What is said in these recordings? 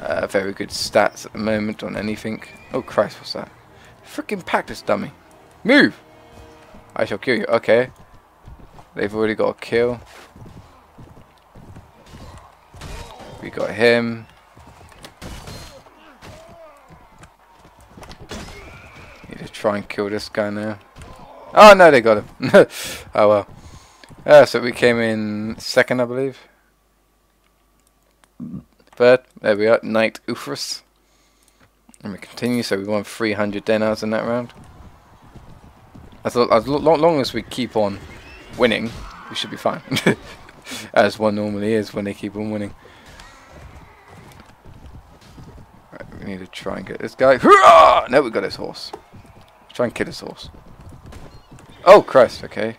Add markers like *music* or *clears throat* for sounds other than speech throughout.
uh, very good stats at the moment on anything. Oh Christ, what's that? Freaking pack this dummy. Move! I shall kill you. Okay. They've already got a kill. We got him. Need to try and kill this guy now. Oh no, they got him. *laughs* oh well. Uh, so we came in second, I believe. Third. There we are. Knight Ufrus. And we continue, so we won 300 denars in that round. As, as long as we keep on winning, we should be fine. *laughs* as one normally is when they keep on winning. Right, we need to try and get this guy. Hurrah! No, we got his horse. Try and kill his horse. Oh, Christ, okay.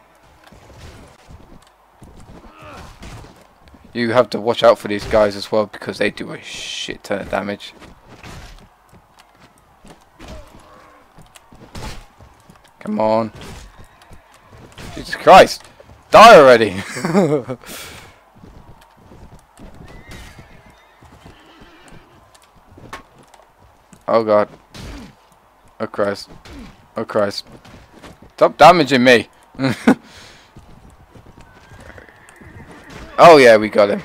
You have to watch out for these guys as well because they do a shit ton of damage. Come on. Jesus Christ! Die already! *laughs* oh god. Oh Christ. Oh Christ. Stop damaging me! *laughs* oh yeah, we got him.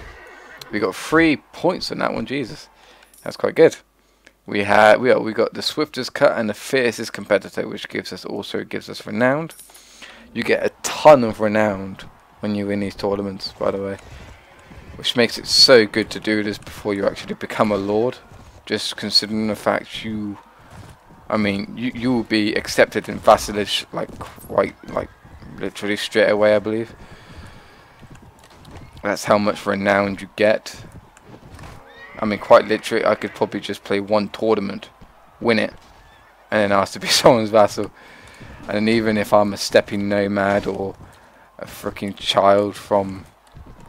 We got three points on that one, Jesus. That's quite good. We had we we got the swiftest cut and the fiercest competitor, which gives us also gives us renowned. You get a ton of renowned when you win these tournaments, by the way, which makes it so good to do this before you actually become a lord. Just considering the fact you, I mean, you you will be accepted in vassalage like quite like literally straight away, I believe. That's how much renowned you get I mean, quite literally, I could probably just play one tournament, win it, and then ask to be *laughs* someone's vassal. And even if I'm a stepping nomad or a freaking child from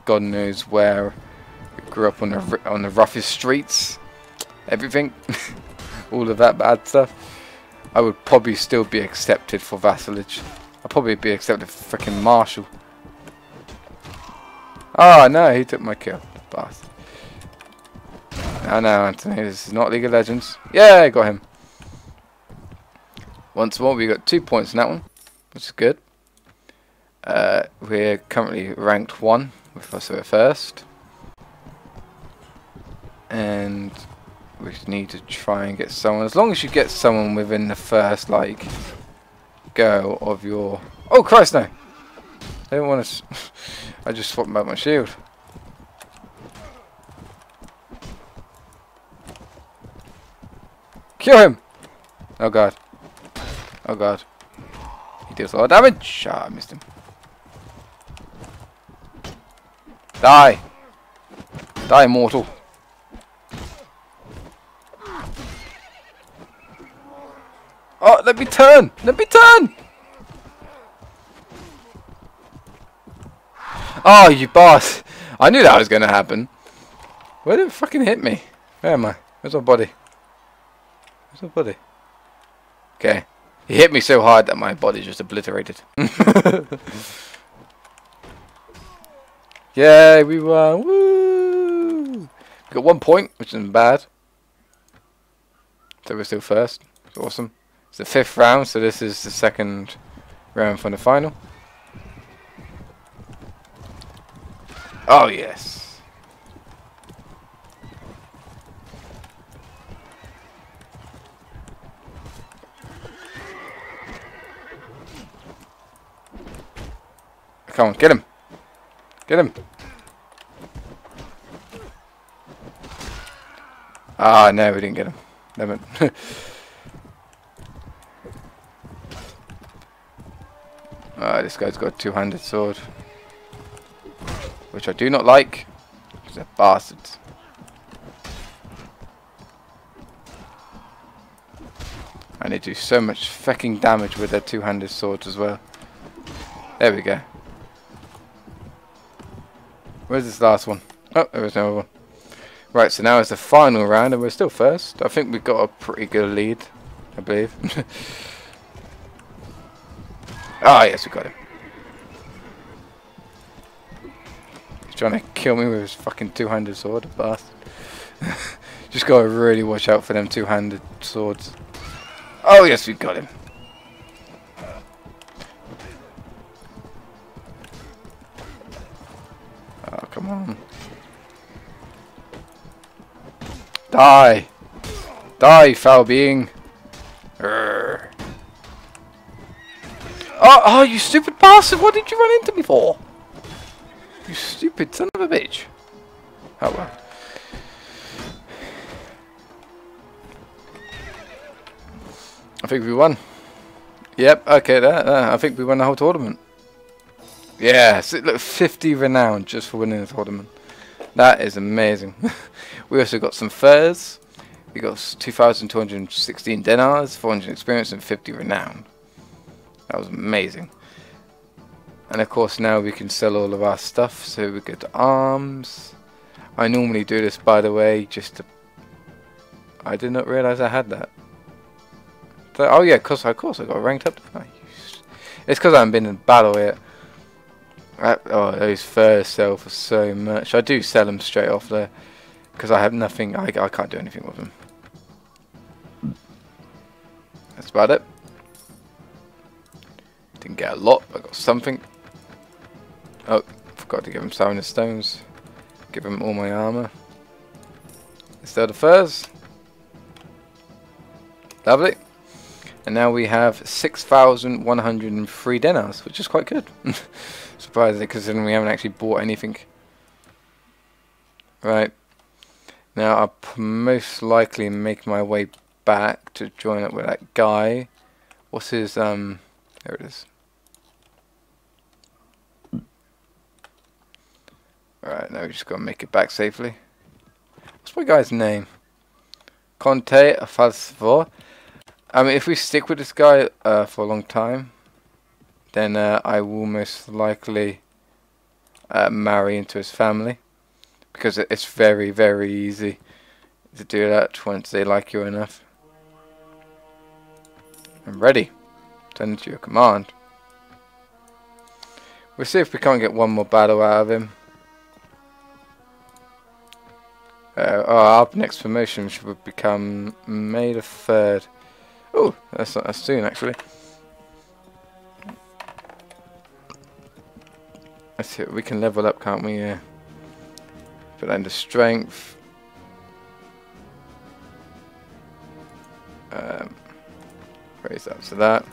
God knows where, grew up on the on the roughest streets, everything, *laughs* all of that bad stuff, I would probably still be accepted for vassalage. I'd probably be accepted for freaking marshal. Oh no, he took my kill, bastard. Oh no, Anthony, this is not League of Legends. Yeah, I got him. Once more, we got two points in that one, which is good. Uh, we're currently ranked one with us at first. And we need to try and get someone. As long as you get someone within the first, like, go of your... Oh, Christ, no! I didn't want to... *laughs* I just swapped out my shield. Kill him! Oh god. Oh god. He deals a lot of damage. Ah, I missed him. Die! Die, mortal. Oh, let me turn! Let me turn! Oh, you boss! I knew that was going to happen. Where did it fucking hit me? Where am I? Where's my body? Where's my body? Okay. He hit me so hard that my body just obliterated. *laughs* Yay, we won! Woo! Got one point, which isn't bad. So we're still first. It's awesome. It's the fifth round, so this is the second round from the final. Oh yes. Come on, get him. Get him. Ah, no, we didn't get him. Never. *laughs* ah, this guy's got a two-handed sword. Which I do not like. Because they're bastards. And they do so much fucking damage with their two-handed swords as well. There we go. Where's this last one? Oh, there was another one. Right, so now it's the final round, and we're still first. I think we've got a pretty good lead, I believe. *laughs* ah, yes, we got him. Trying to kill me with his fucking two-handed sword, bastard. *laughs* Just gotta really watch out for them two-handed swords. Oh yes, we got him. Oh, come on. Die! Die, foul being! Urgh. Oh, oh, you stupid bastard! What did you run into me for? You stupid son of a bitch. Oh well. I think we won. Yep, okay, there, there. I think we won the whole tournament. Yes, it looked 50 renown just for winning the tournament. That is amazing. *laughs* we also got some furs. We got 2,216 denars, 400 experience, and 50 renown. That was amazing. And of course now we can sell all of our stuff, so we get arms. I normally do this by the way, just to... I did not realise I had that. Oh yeah, cause of course I got ranked up. Oh, it's because I haven't been in battle yet. I, oh, those furs sell for so much. I do sell them straight off there because I have nothing. I, I can't do anything with them. That's about it. Didn't get a lot, but I got something. Oh, forgot to give him some stones. Give him all my armor. Instead of furs. Lovely. And now we have 6,103 denars, which is quite good. *laughs* Surprisingly, considering we haven't actually bought anything. Right. Now, I'll most likely make my way back to join up with that guy. What's his, um... There it is. Alright, now we just gotta make it back safely. What's my guy's name? Conte Falsevor. I mean, if we stick with this guy uh, for a long time, then uh, I will most likely uh, marry into his family. Because it's very, very easy to do that once they like you enough. I'm ready. Turn into your command. We'll see if we can't get one more battle out of him. Uh, oh, our next promotion should become May the 3rd. Oh, that's not as soon actually. Let's see, we can level up, can't we? Yeah. Put that into strength. Um, raise that to that.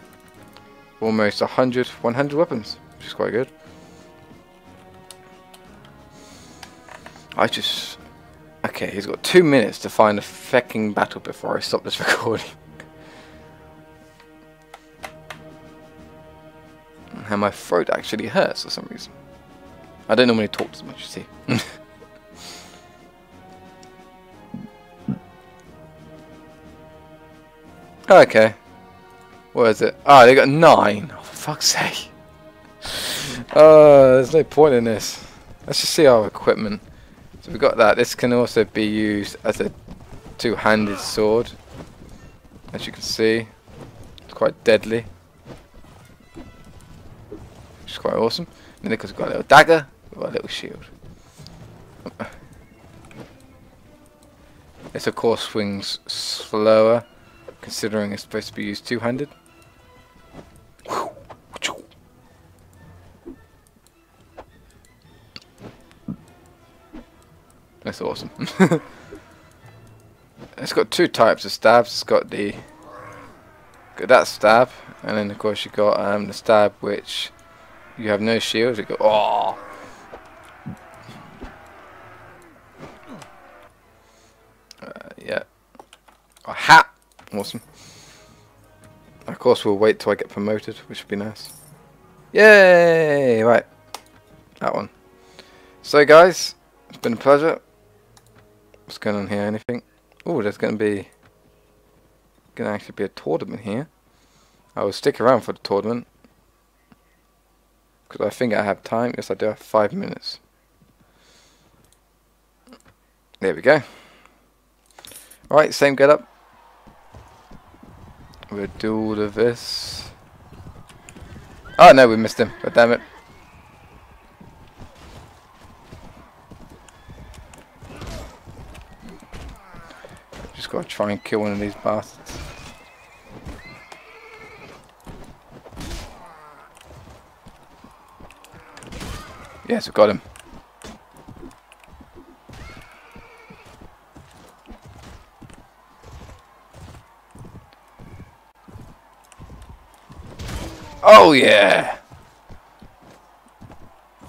Almost 100, 100 weapons, which is quite good. I just... Okay, he's got two minutes to find a fecking battle before I stop this *laughs* recording. and my throat actually hurts for some reason. I don't normally talk as much, you see. *laughs* okay. Where is it? Oh, they got nine. Oh, for fuck's sake. Oh, *laughs* there's no point in this. Let's just see our equipment. So we've got that. This can also be used as a two-handed sword. As you can see. It's quite deadly is quite awesome. And Nicholas got a little dagger, we've got a little shield. This of course swings slower, considering it's supposed to be used two-handed. That's awesome. *laughs* it's got two types of stabs. It's got the got that stab, and then of course you got um, the stab which you have no shield. You go, oh. Yeah. A hat. Awesome. Of course, we'll wait till I get promoted, which would be nice. Yay! Right. That one. So, guys, it's been a pleasure. What's going on here? Anything? Oh, there's going to be... Going to actually be a tournament here. I will stick around for the tournament. Because I think I have time. Yes, I do have five minutes. There we go. Alright, same get up. We'll do all of this. Oh no, we missed him. God damn it. Just gotta try and kill one of these bastards. Yes, we got him. Oh yeah!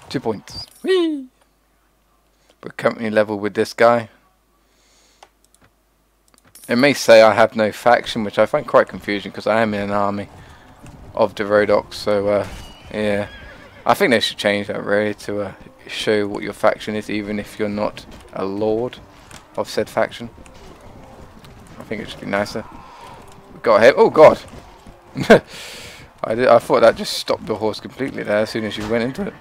Two points. Whee! We're company level with this guy. It may say I have no faction, which I find quite confusing because I am in an army of the Rhodoks, so uh, yeah. I think they should change that really to uh, show what your faction is, even if you're not a lord of said faction. I think it should be nicer. Got ahead. Oh god! *laughs* I did. I thought that just stopped the horse completely there as soon as you went into it.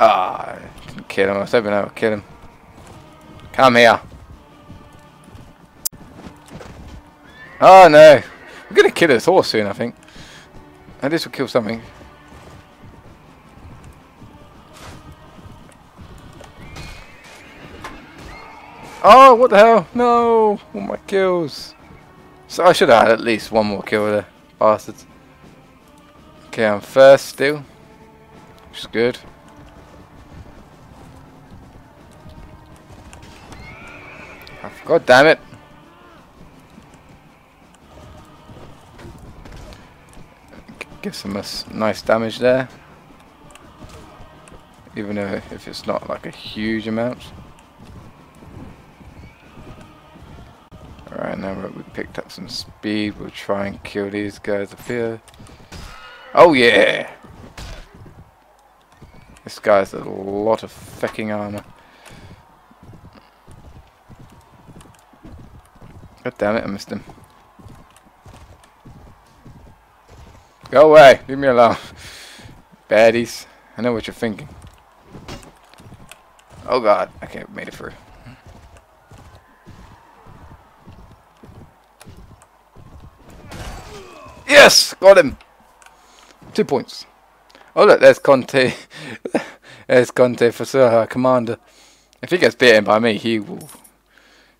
Ah, kill him. I was hoping I would kill him. Come here. Oh no. We're going to kill this horse soon, I think. And this will kill something. Oh, what the hell? No! All my kills. So I should have had at least one more kill there. Bastards. Okay, I'm first still. Which is good. God damn it. Give some nice damage there. Even if it's not like a huge amount. Alright, now we picked up some speed. We'll try and kill these guys up here. Oh yeah! This guy's a lot of fucking armor. God damn it, I missed him. Go away, leave me alone. Baddies, I know what you're thinking. Oh god, okay, made it through. Yes, got him. Two points. Oh look, there's Conte. *laughs* there's Conte for Sir Commander. If he gets beaten by me, he will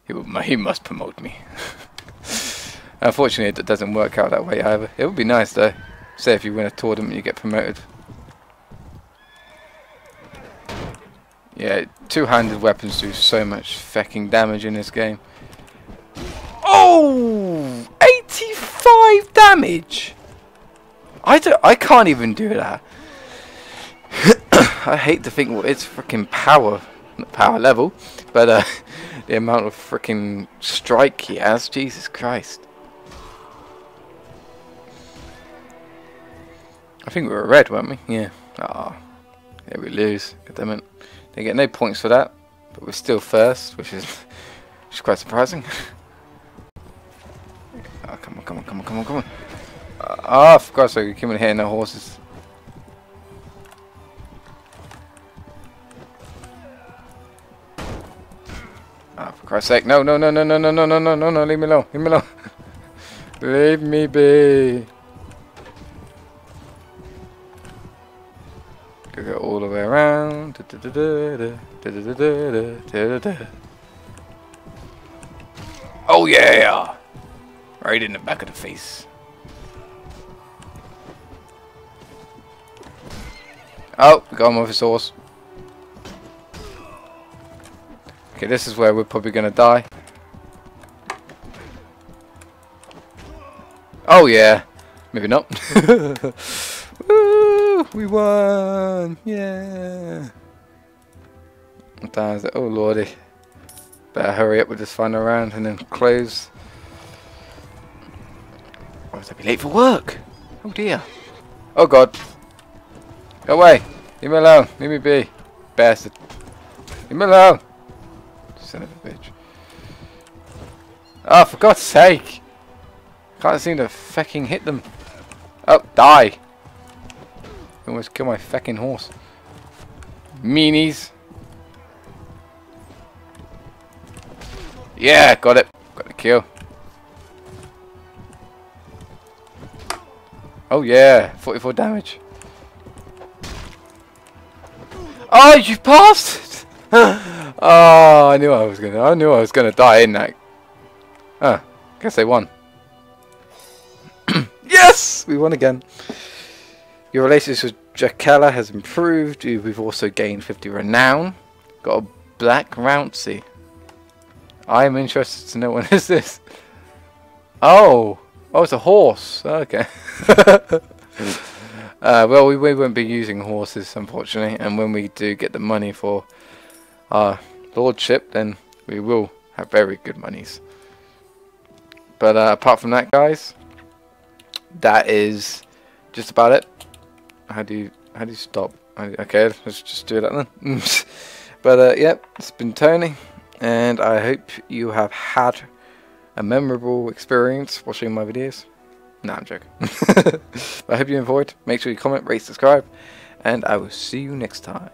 he, will, he must promote me. *laughs* Unfortunately, it doesn't work out that way either. It would be nice though. Say if you win a tournament, you get promoted. Yeah, two-handed weapons do so much fucking damage in this game. Oh! 85 damage! I, don't, I can't even do that. *coughs* I hate to think what its freaking power, power level, but uh, *laughs* the amount of freaking strike he has. Jesus Christ. I think we were red, weren't we? Yeah. Ah. Oh. Yeah, we lose. God damn it. They get no points for that, but we're still first, which is, *laughs* which is quite surprising. oh, *laughs* come on, come on, come on, come on, come on. Ah, oh, for God's sake, you keep on hitting the horses. Ah, for Christ's sake. No, no, no, no, no, no, no, no, no, no, no, leave me alone. Leave me alone. leave me be. Go all the way around. Oh yeah! Right in the back of the face. Oh, we got him with his horse. Okay, this is where we're probably going to die. Oh yeah. Maybe not. *laughs* Woo! We won! Yeah! Oh lordy. Better hurry up with this final round and then close. Or else I'll be late for work! Oh dear. Oh god. Go away! Leave me alone! Leave me be! Bastard. Leave me alone! Son of a bitch. Oh, for God's sake! Can't seem to fucking hit them. Oh, die! Almost kill my fucking horse. Meanies. Yeah, got it. Got the kill. Oh yeah, 44 damage. *gasps* Oh, you passed! *laughs* oh, I knew I was gonna. I knew I was gonna die in that. Ah, guess they won. *clears throat* yes, we won again. Your relationship with Jelkala has improved. We've also gained 50 renown. Got a black Rouncey. I'm interested to know what *laughs* is this. Oh, oh, it's a horse. Okay. *laughs* uh, well, we, we won't be using horses, unfortunately. And when we do get the money for our lordship, then we will have very good monies. But uh, apart from that, guys, that is just about it. How do you how do you stop? Okay, let's just do that then. *laughs* but uh, yep, it's been Tony, and I hope you have had a memorable experience watching my videos. Nah, I'm joking. *laughs* I hope you enjoyed. Make sure you comment, rate, subscribe, and I will see you next time.